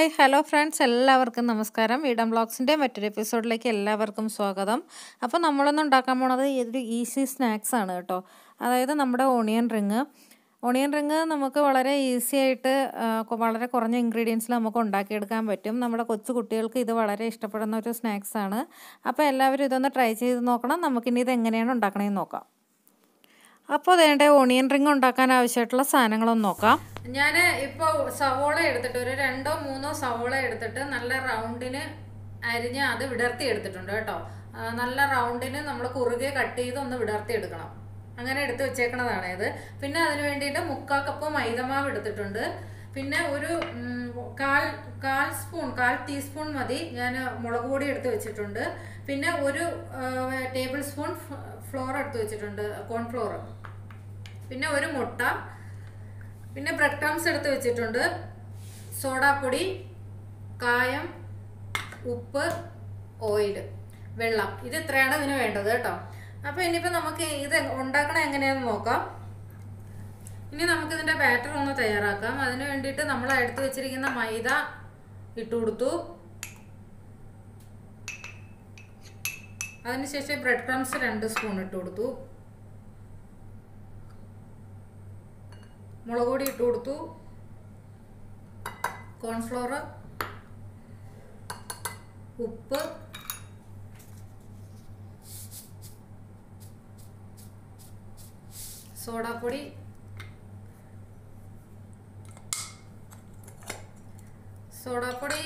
Hi hello friends. എല്ലാവർക്കും നമസ്കാരം. വീടം ബ്ലോഗ്സിന്റെ മറ്റൊരു എപ്പിസോഡിലേക്ക് എല്ലാവർക്കും സ്വാഗതം. അപ്പോൾ നമ്മളൊന്നും ഉണ്ടാക്കാൻ പോണത് ഏതൊരു ഈസി സ്നാക്സ് ആണ് കേട്ടോ. അതായത് നമ്മുടെ ഓണിയൻ റിങ് ഓണിയൻ റിങ് നമുക്ക് വളരെ ഈസി ആയിട്ട് വളരെ കുറഞ്ഞ ഇൻഗ്രീഡിയൻസിൽ നമുക്ക് ഉണ്ടാക്കിയെടുക്കാൻ പറ്റും. നമ്മുടെ കൊച്ചു കുട്ടികൾക്ക് ഇത് വളരെ ഇഷ്ടപ്പെടുന്ന ഒരു സ്നാക്സ് ആണ്. അപ്പോൾ എല്ലാവരും ഇതൊന്ന് ട്രൈ ചെയ്ത് നോക്കണം. നമുക്കിനി ഇത് എങ്ങനെയാണ് ഉണ്ടാക്കണമെന്ന് നോക്കാം. അപ്പോൾ അതേണ്ട ഓണിയൻ റിംഗ് ഉണ്ടാക്കാൻ ആവശ്യമായിട്ടുള്ള സാധനങ്ങളൊന്ന് നോക്കാം. ഞാൻ ഇപ്പോൾ സവോള എടുത്തിട്ട് ഒരു രണ്ടോ മൂന്നോ സവോള എടുത്തിട്ട് നല്ല റൗണ്ടിന് അരിഞ്ഞ് അത് വിടർത്തി എടുത്തിട്ടുണ്ട് കേട്ടോ. നല്ല റൗണ്ടിന് നമ്മൾ കുറുകെ കട്ട് ചെയ്ത് ഒന്ന് വിടർത്തി എടുക്കണം. അങ്ങനെ എടുത്ത് വെച്ചേക്കണതാണ് ഇത്. പിന്നെ അതിന് വേണ്ടിയിട്ട് മുക്കാൽ കപ്പ് മൈദമാവ് എടുത്തിട്ടുണ്ട്. പിന്നെ ഒരു കാൽ കാൽ സ്പൂൺ കാൽ ടീസ്പൂൺ മതി. ഞാൻ മുളക് പൊടി എടുത്ത് വെച്ചിട്ടുണ്ട്. പിന്നെ ഒരു ടേബിൾ സ്പൂൺ ഫ്ലോർ എടുത്ത് വെച്ചിട്ടുണ്ട് കോൺഫ്ലോർ. പിന്നെ ഒരു മുട്ട പിന്നെ ബ്രെഡ് ക്രംസ് എടുത്ത് വെച്ചിട്ടുണ്ട്. സോഡാപ്പൊടി കായം ഉപ്പ് ഓയിൽ വെള്ളം. ഇത് ഇത്രയാണ് ഇതിന് വേണ്ടത് കേട്ടോ. അപ്പോൾ ഇനിയിപ്പോൾ നമുക്ക് ഇത് ഉണ്ടാക്കണം എങ്ങനെയാണെന്ന് നോക്കാം. ഇനി നമുക്ക് ഇതിന്റെ ബാറ്റർ ഒന്ന് തയ്യാറാക്കാം. അതിന് വേണ്ടിയിട്ട് നമ്മൾ എടുത്ത് വെച്ചിരിക്കുന്ന മൈദ ഇട്ട് കൊടുത്തു. അതിനുശേഷം ബ്രെഡ് ക്രംസ് രണ്ട് സ്പൂൺ ഇട്ട് കൊടുത്തു. മുളക് പൊടി ഇട്ട് കൊടുത്തു. കോൺഫ്ലോർ ഉപ്പ് സോഡാപ്പൊടി സോഡാപ്പൊടി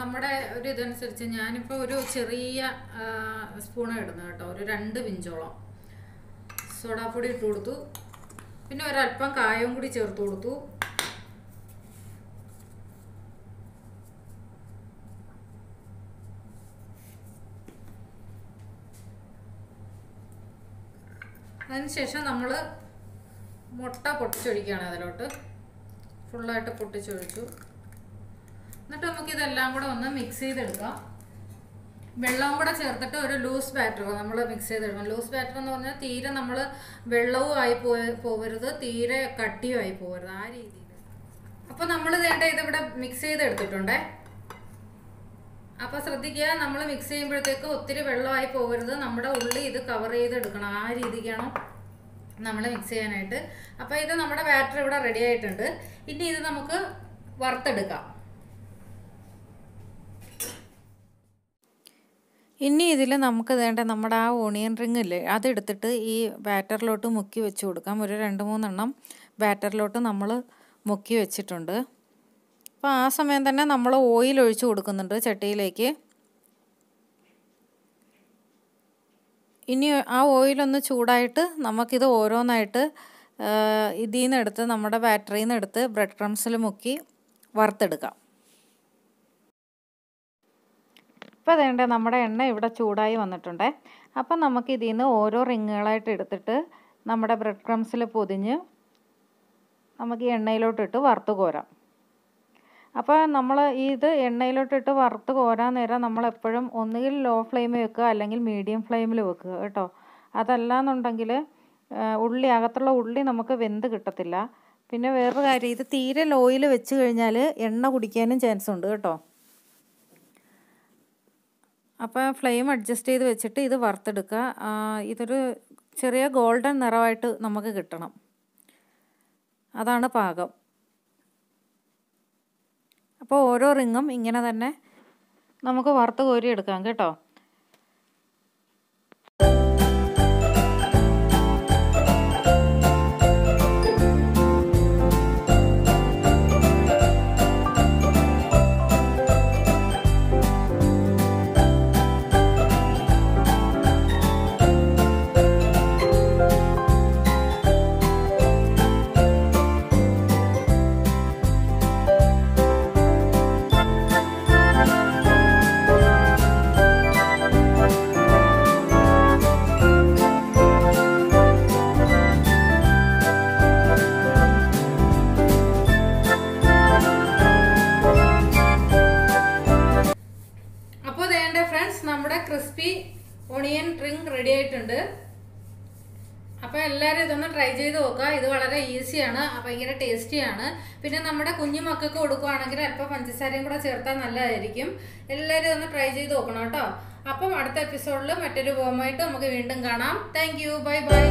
നമ്മുടെ ഒരു ഇതനുസരിച്ച് ഞാനിപ്പോൾ ഒരു ചെറിയ സ്പൂണ് ഇടുന്നത് കേട്ടോ. ഒരു രണ്ട് പിഞ്ചോളം സോഡാപ്പൊടി ഇട്ട് കൊടുത്തു. പിന്നെ ഒരല്പം കായവും കൂടി ചേർത്ത് കൊടുത്തു. അതിനുശേഷം നമ്മൾ മുട്ട പൊട്ടിച്ചൊഴിക്കുകയാണ് അതിലോട്ട്. ഫുള്ളായിട്ട് പൊട്ടിച്ചൊഴിച്ചു. എന്നിട്ട് നമുക്കിതെല്ലാം കൂടെ ഒന്ന് മിക്സ് ചെയ്തെടുക്കാം. വെള്ളവും കൂടെ ചേർത്തിട്ട് ഒരു ലൂസ് ബാറ്റർ നമ്മൾ മിക്സ് ചെയ്തെടുക്കണം. ലൂസ് ബാറ്റർ എന്ന് പറഞ്ഞാൽ തീരെ നമ്മൾ വെള്ളവും ആയി പോകരുത്. തീരെ കട്ടിയും ആയി പോകരുത്. ആ രീതിയിൽ അപ്പോൾ നമ്മൾ വേണ്ട ഇതിവിടെ മിക്സ് ചെയ്തെടുത്തിട്ടുണ്ടേ? അപ്പോൾ ശ്രദ്ധിക്കുക നമ്മൾ മിക്സ് ചെയ്യുമ്പോഴത്തേക്ക് ഒത്തിരി വെള്ളമായി പോകരുത്. നമ്മുടെ ഉള്ളി ഇത് കവർ ചെയ്തെടുക്കണം. ആ രീതിക്കാണ് നമ്മൾ മിക്സ് ചെയ്യാനായിട്ട്. അപ്പോൾ ഇത് നമ്മുടെ ബാറ്റർ ഇവിടെ റെഡി ആയിട്ടുണ്ട്. ഇനി ഇത് നമുക്ക് വറുത്തെടുക്കാം. ഇനി ഇതിൽ നമുക്ക് വേണ്ട നമ്മുടെ ആ ഓണിയൻ റിങ് ഇല്ലേ അതെടുത്തിട്ട് ഈ ബാറ്ററിലോട്ട് മുക്കി വെച്ച് കൊടുക്കാം. ഒരു രണ്ട് മൂന്നെണ്ണം ബാറ്ററിലോട്ട് നമ്മൾ മുക്കി വെച്ചിട്ടുണ്ട്. അപ്പോൾ ആ സമയം തന്നെ നമ്മൾ ഓയിൽ ഒഴിച്ച് കൊടുക്കുന്നുണ്ട് ചട്ടിയിലേക്ക്. ഇനി ആ ഓയിലൊന്ന് ചൂടായിട്ട് നമുക്കിത് ഓരോന്നായിട്ട് ഇതിൽ നിന്ന് എടുത്ത് നമ്മുടെ ബാറ്ററിയിൽ നിന്ന് എടുത്ത് ബ്രെഡ് ക്രംസിൽ മുക്കി വറുത്തെടുക്കാം. ഇപ്പോൾ അതേണ്ട നമ്മുടെ എണ്ണ ഇവിടെ ചൂടായി വന്നിട്ടുണ്ട്. അപ്പം നമുക്ക് ഇതിൽ നിന്ന് ഓരോ റിങ്ങുകളായിട്ട് എടുത്തിട്ട് നമ്മുടെ ബ്രെഡ് ക്രംസിൽ പൊതിഞ്ഞ് നമുക്ക് ഈ എണ്ണയിലോട്ടിട്ട് വറുത്ത് കോരാം. അപ്പോൾ നമ്മൾ ഇത് എണ്ണയിലോട്ടിട്ട് വറുത്ത് കോരാൻ നേരം നമ്മൾ എപ്പോഴും ഒന്നുകിൽ ലോ ഫ്ലെയിമിൽ വെക്കുക അല്ലെങ്കിൽ മീഡിയം ഫ്ലെയിമിൽ വെക്കുക കേട്ടോ. അതല്ലാന്നുണ്ടെങ്കിൽ ഉള്ളി അകത്തുള്ള ഉള്ളി നമുക്ക് വെന്ത് കിട്ടത്തില്ല. പിന്നെ വേറൊരു കാര്യം ഇത് തീരെ ലോയിൽ വെച്ച് കഴിഞ്ഞാൽ എണ്ണ കുടിക്കാനും ചാൻസ് ഉണ്ട് കേട്ടോ. അപ്പോൾ ഫ്ലെയിം അഡ്ജസ്റ്റ് ചെയ്ത് വെച്ചിട്ട് ഇത് വറുത്തെടുക്കുക ഇതൊരു ചെറിയ ഗോൾഡൻ നിറമായിട്ട് നമുക്ക് കിട്ടണം. അതാണ് പാകം. അപ്പോൾ ഓരോ റിങ്ങും ഇങ്ങനെ തന്നെ നമുക്ക് വറുത്ത് നമ്മുടെ ക്രിസ്പി ഒണിയൻ റിംഗ് റെഡി ആയിട്ടുണ്ട്. അപ്പോൾ എല്ലാവരും ഇതൊന്ന് ട്രൈ ചെയ്ത് നോക്കുക. ഇത് വളരെ ഈസിയാണ് ഭയങ്കര ടേസ്റ്റിയാണ് പിന്നെ നമ്മുടെ കുഞ്ഞു മക്കൾക്ക് കൊടുക്കുവാണെങ്കിൽ അല്പം പഞ്ചസാരയും കൂടെ ചേർത്താൽ നല്ലതായിരിക്കും. എല്ലാവരും ഇതൊന്ന് ട്രൈ ചെയ്ത് നോക്കണം കേട്ടോ. അപ്പം അടുത്ത എപ്പിസോഡിൽ മറ്റൊരു ഫോമായിട്ട് നമുക്ക് വീണ്ടും കാണാം. Thank bye bye